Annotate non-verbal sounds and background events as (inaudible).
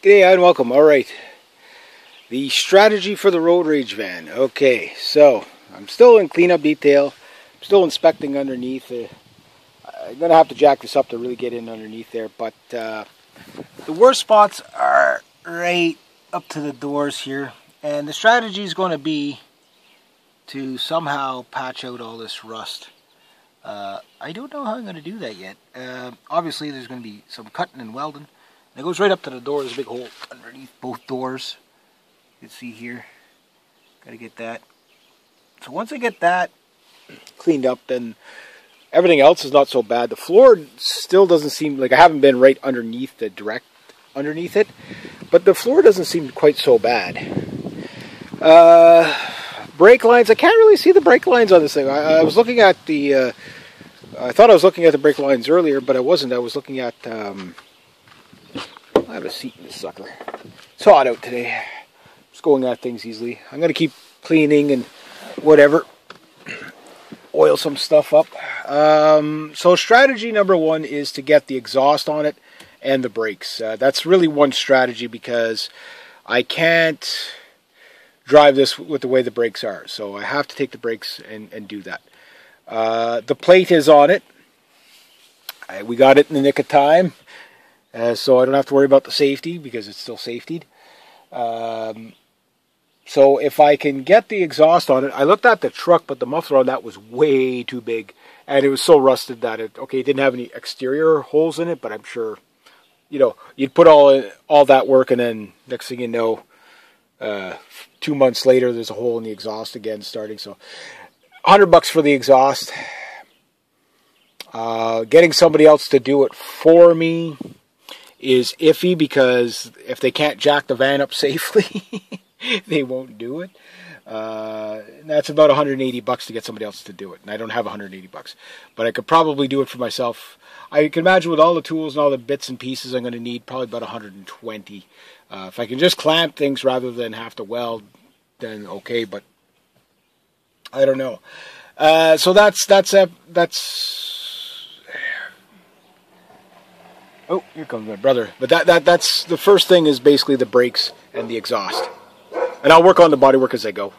G'day and welcome. All right. The strategy for the road rage van. Okay, so I'm still in cleanup detail. I'm still inspecting underneath. Uh, I'm going to have to jack this up to really get in underneath there. But uh, the worst spots are right up to the doors here. And the strategy is going to be to somehow patch out all this rust. Uh, I don't know how I'm going to do that yet. Uh, obviously, there's going to be some cutting and welding. And it goes right up to the door. There's a big hole underneath both doors. You can see here. Got to get that. So once I get that cleaned up, then everything else is not so bad. The floor still doesn't seem like I haven't been right underneath the direct underneath it, but the floor doesn't seem quite so bad. Uh, brake lines. I can't really see the brake lines on this thing. I, I was looking at the. Uh, I thought I was looking at the brake lines earlier, but I wasn't. I was looking at. Um, I have a seat in this sucker. It's hot out today. Just going at things easily. I'm going to keep cleaning and whatever. Oil some stuff up. Um, so strategy number one is to get the exhaust on it and the brakes. Uh, that's really one strategy because I can't drive this with the way the brakes are. So I have to take the brakes and, and do that. Uh, the plate is on it. I, we got it in the nick of time. Uh, so I don't have to worry about the safety because it's still safetied. Um, so if I can get the exhaust on it, I looked at the truck, but the muffler on that was way too big. And it was so rusted that it, okay, it didn't have any exterior holes in it, but I'm sure, you know, you'd put all all that work and then next thing you know, uh, two months later, there's a hole in the exhaust again starting. So, hundred bucks for the exhaust. Uh, getting somebody else to do it for me is iffy because if they can't jack the van up (laughs) safely, they won't do it. Uh, that's about 180 bucks to get somebody else to do it, and I don't have 180 bucks, but I could probably do it for myself. I can imagine with all the tools and all the bits and pieces I'm going to need, probably about 120. Uh, if I can just clamp things rather than have to weld, then okay. But I don't know. Uh, so that's that's a, that's. Oh, here comes my brother. But that, that that's the first thing is basically the brakes and the exhaust. And I'll work on the bodywork as I go.